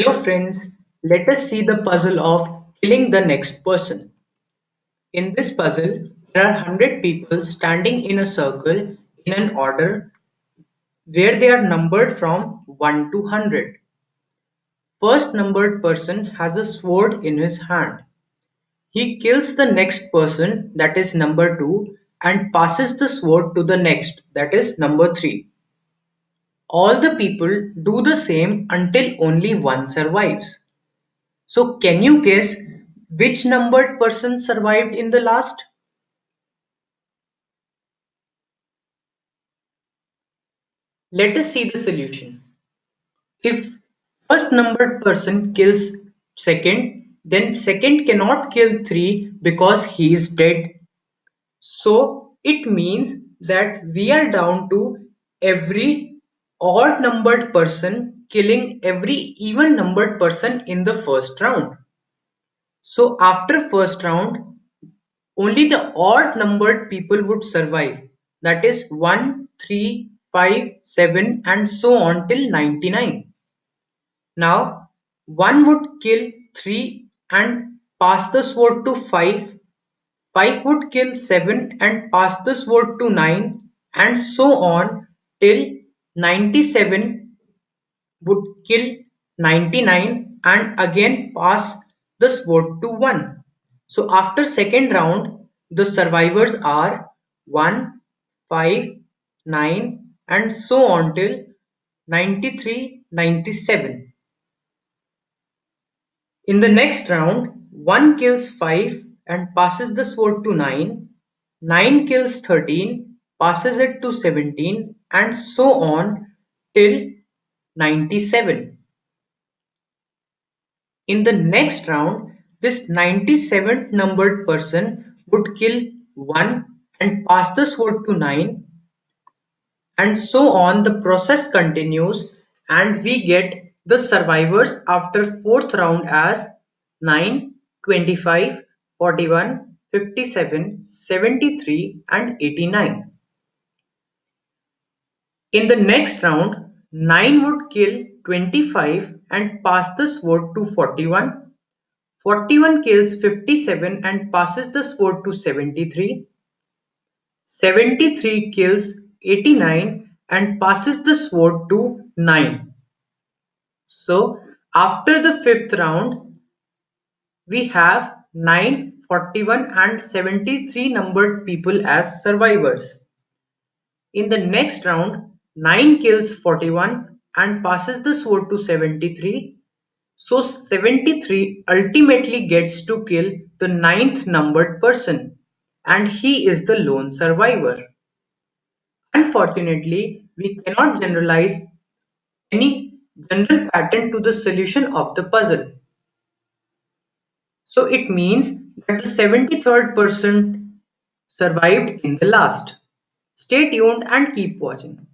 Hello friends, let us see the puzzle of killing the next person. In this puzzle, there are 100 people standing in a circle in an order where they are numbered from 1 to 100. First numbered person has a sword in his hand. He kills the next person that is number 2 and passes the sword to the next that is number 3. All the people do the same until only one survives. So can you guess which numbered person survived in the last? Let us see the solution. If first numbered person kills second, then second cannot kill 3 because he is dead. So it means that we are down to every odd numbered person killing every even numbered person in the first round. So after first round, only the odd numbered people would survive. That is 1, 3, 5, 7 and so on till 99. Now 1 would kill 3 and pass the sword to 5. 5 would kill 7 and pass the sword to 9 and so on till 97 would kill 99 and again pass the sword to 1. So after second round, the survivors are 1, 5, 9 and so on till 93, 97. In the next round, 1 kills 5 and passes the sword to 9, 9 kills 13, passes it to 17 and so on till 97. In the next round, this 97th numbered person would kill 1 and pass the sword to 9 and so on the process continues and we get the survivors after fourth round as 9, 25, 41, 57, 73 and 89. In the next round, 9 would kill 25 and pass the sword to 41. 41 kills 57 and passes the sword to 73. 73 kills 89 and passes the sword to 9. So after the fifth round, we have 9, 41 and 73 numbered people as survivors. In the next round, 9 kills 41 and passes the sword to 73. So 73 ultimately gets to kill the ninth numbered person and he is the lone survivor. Unfortunately, we cannot generalize any general pattern to the solution of the puzzle. So it means that the 73rd person survived in the last. Stay tuned and keep watching.